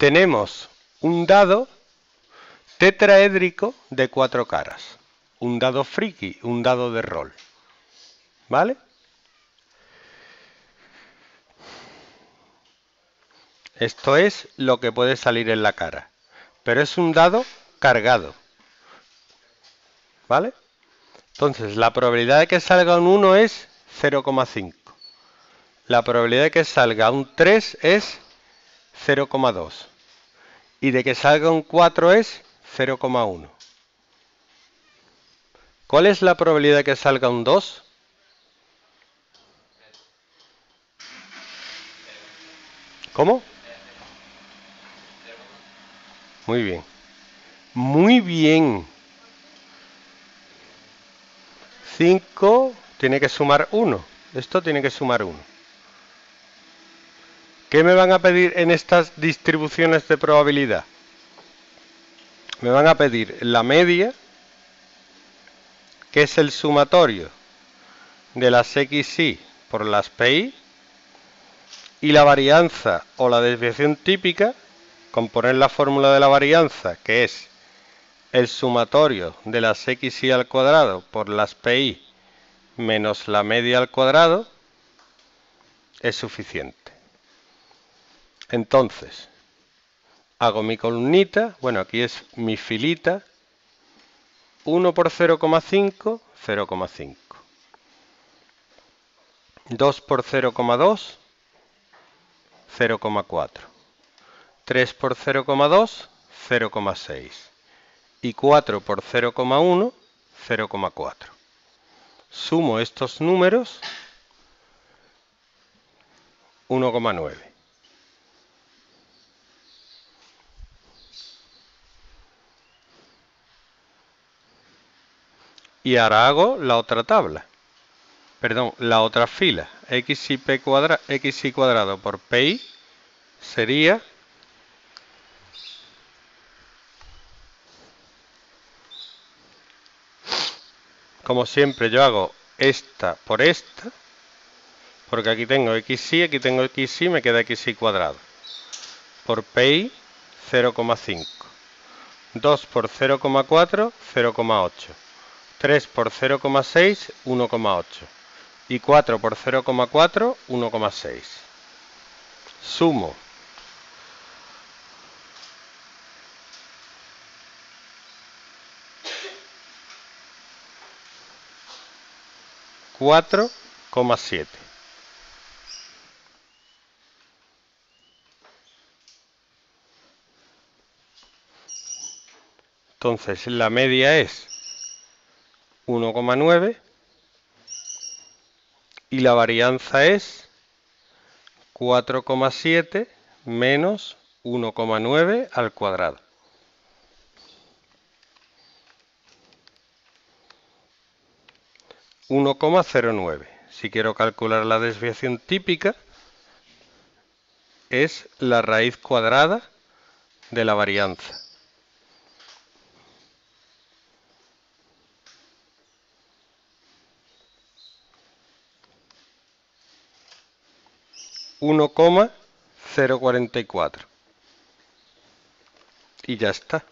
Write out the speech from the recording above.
tenemos un dado tetraédrico de cuatro caras. Un dado friki, un dado de rol. ¿Vale? Esto es lo que puede salir en la cara. Pero es un dado cargado. ¿Vale? Entonces, la probabilidad de que salga un 1 es 0,5. La probabilidad de que salga un 3 es 0,2. Y de que salga un 4 es 0,1. ¿Cuál es la probabilidad de que salga un 2? ¿Cómo? Muy bien. Muy bien. 5 tiene que sumar 1. Esto tiene que sumar 1. ¿Qué me van a pedir en estas distribuciones de probabilidad? Me van a pedir la media, que es el sumatorio de las xy por las pi, y la varianza o la desviación típica, componer la fórmula de la varianza, que es el sumatorio de las xy al cuadrado por las pi menos la media al cuadrado, es suficiente. Entonces, hago mi columnita, bueno, aquí es mi filita, 1 por 0,5, 0,5. 2 por 0,2, 0,4. 3 por 0,2, 0,6. Y 4 por 0,1, 0,4. Sumo estos números, 1,9. Y ahora hago la otra tabla. Perdón la otra fila. X y p cuadrado x y cuadrado por pi sería como siempre yo hago esta por esta porque aquí tengo x y aquí tengo x y me queda x y cuadrado por pi 0,5 2 por 0,4 0,8 3 por 0,6, 1,8. Y 4 por 0,4, 1,6. Sumo. Cuatro coma siete. Entonces la media es 1,9 y la varianza es 4,7 menos 1,9 al cuadrado. ...1,09... Si quiero calcular la desviación típica... ...es la raíz cuadrada de la varianza. 1,044 y ya está